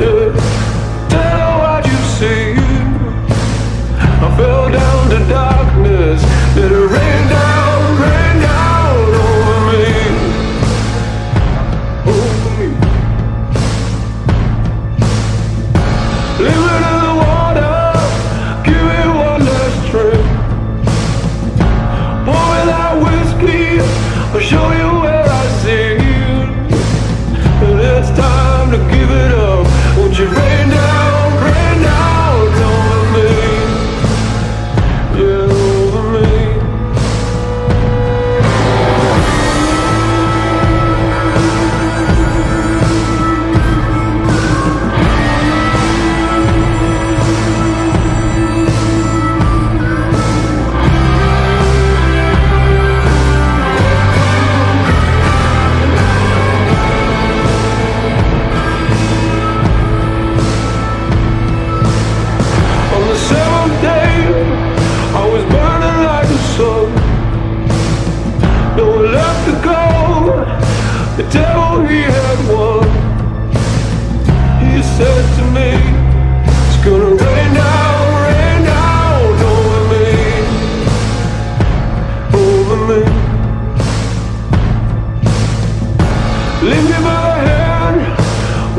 Master. The devil he had won. He said to me, It's gonna rain now, rain down over me, over me. Lead me by the hand,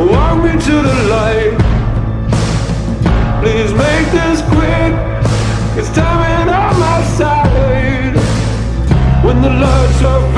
walk me to the light. Please make this quick, it's time ain't on my side. When the lights are